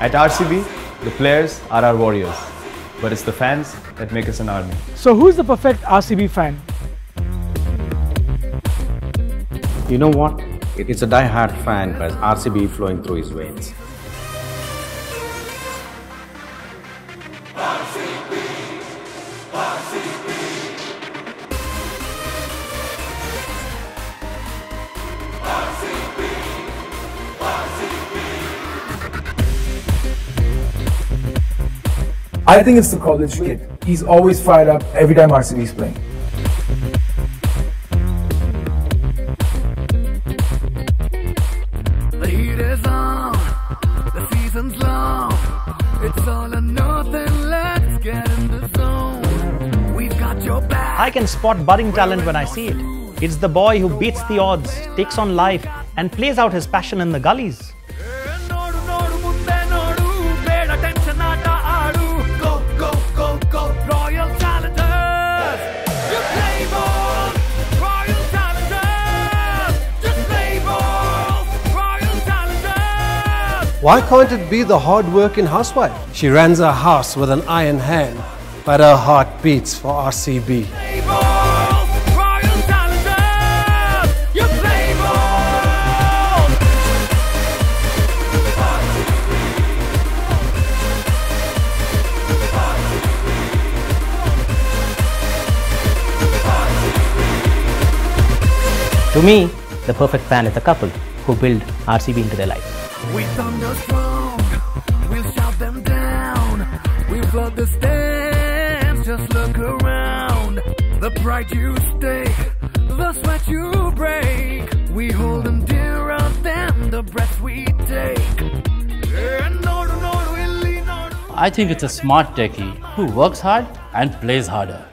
At RCB, the players are our warriors, but it's the fans that make us an army. So who's the perfect RCB fan? You know what? It's a die-hard fan who has RCB flowing through his veins. I think it's the college kid. He's always fired up every time RCB is playing. The heat is on, the season's long. It's all or nothing, let's get in the zone. We've got your back. I can spot budding talent when I see it. It's the boy who beats the odds, takes on life, and plays out his passion in the gullies. Why can't it be the hard-working housewife? She runs her house with an iron hand, but her heart beats for RCB. Play ball Royal Challengers You play ball To me, the perfect fan is a couple who build RCB into their life. We thunder strong, we'll shout them down. We flood the stands, just look around. The pride you stake, the sweat you break. We hold them dearer than the breath we take. I think it's a smart techie who works hard and plays harder.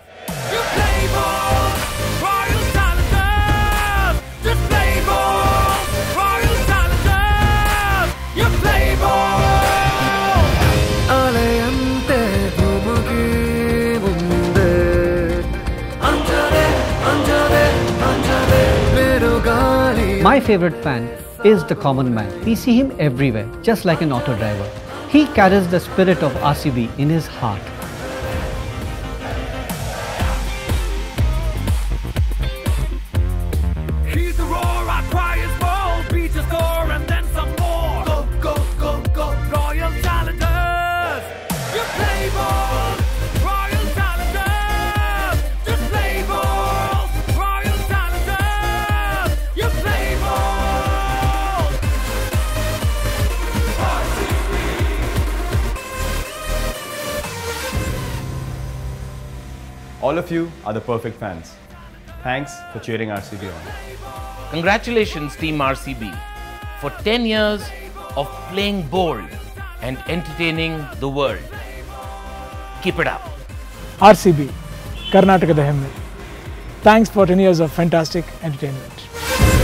My favorite fan is the common man. We see him everywhere, just like an auto driver. He carries the spirit of RCB in his heart. He's the All of you are the perfect fans. Thanks for cheering RCB on. Congratulations, Team RCB, for 10 years of playing bold and entertaining the world. Keep it up. RCB, Karnataka the Thanks for 10 years of fantastic entertainment.